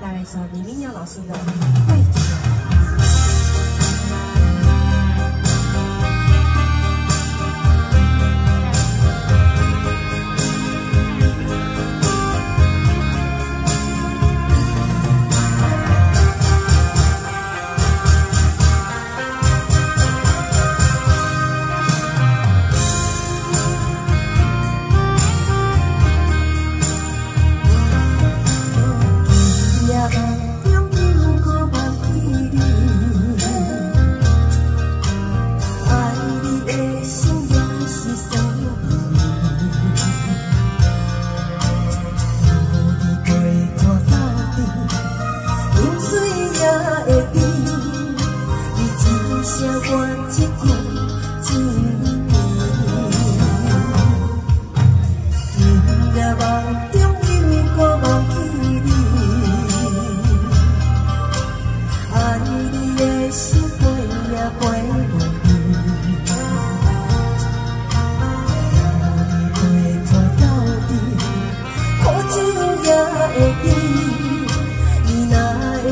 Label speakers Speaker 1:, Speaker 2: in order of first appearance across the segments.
Speaker 1: 那位是李明阳老师的会长。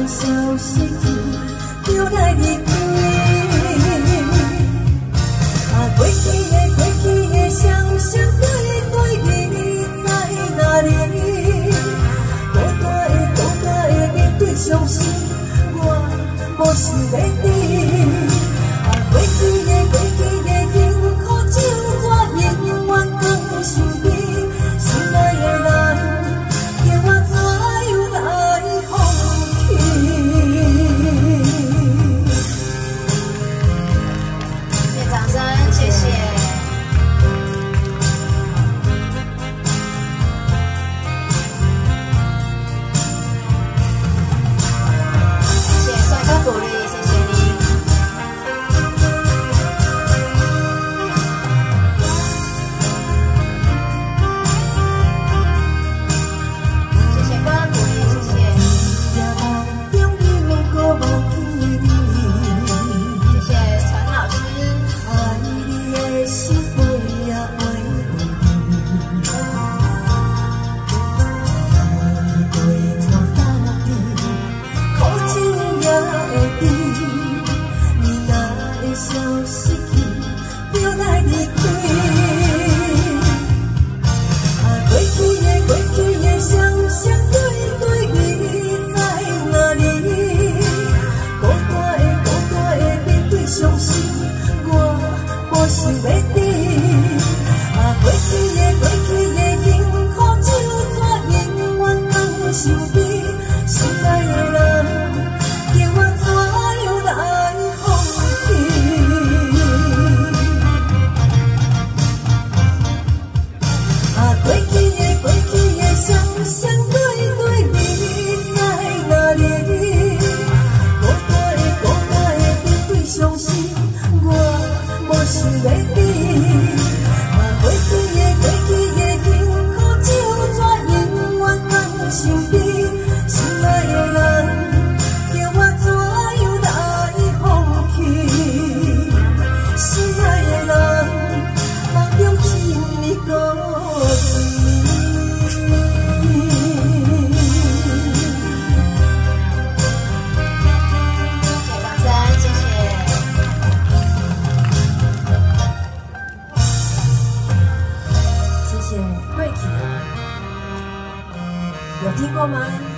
Speaker 1: 消失去，就来离。啊，过去的过去的，你哪里？孤单的、孤的面对伤心，我不是你。请跪起来有听过吗？